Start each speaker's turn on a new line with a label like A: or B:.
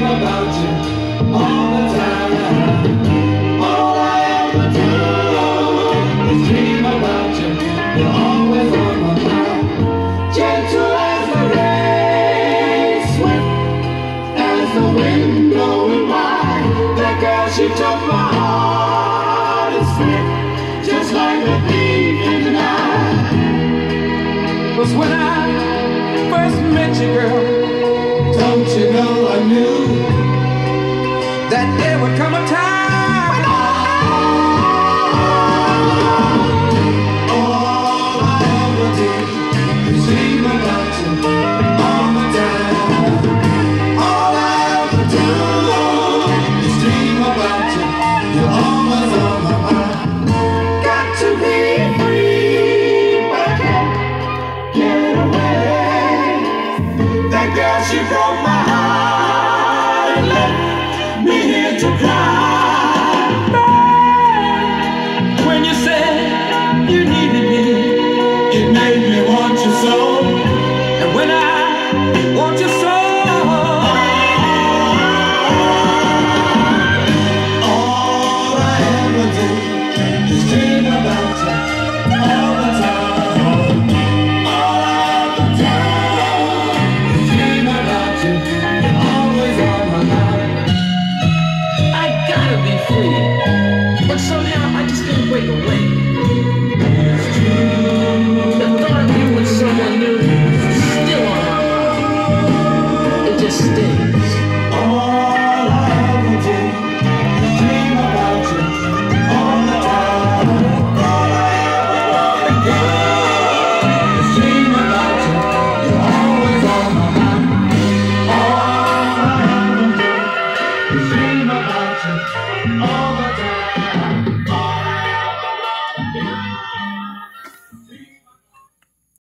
A: about you all the time. All I ever do is dream about you. You're always on my mind. Gentle as the rain, swift as the wind blowing by. That girl, she took my heart and just like a thief in
B: the night. Was when I first
A: met you, girl. Don't you
B: know I knew?
A: That there would come a time. all I ever the time. All I ever do is dream about you. You're always on my mind.
C: Got to be free, can't get away. That girl, she But somehow I just can't break away. The thought of you with someone new still on my mind. It just.